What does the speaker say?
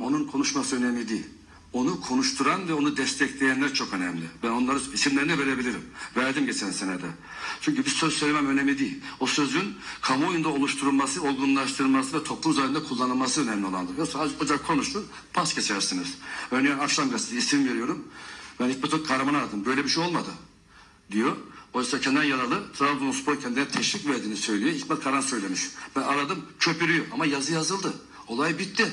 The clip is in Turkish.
Onun konuşması önemli değil. Onu konuşturan ve onu destekleyenler çok önemli. Ben onların isimlerini verebilirim. Verdim geçen senede. Çünkü bir söz söylemem önemli değil. O sözün kamuoyunda oluşturulması, olgunlaştırılması ve toplum üzerinde kullanılması önemli olandır. Yoksa hoca konuştu, pas geçersiniz. Örneğin akşam gazetesi isim veriyorum. Ben Hikmet Kahraman'ı aradım. Böyle bir şey olmadı diyor. Oysa Kenan Yaralı Trabzonspor kendine teşvik verdiğini söylüyor. Hikmet Karan söylemiş. Ben aradım köpürüyor ama yazı yazıldı. Olay bitti.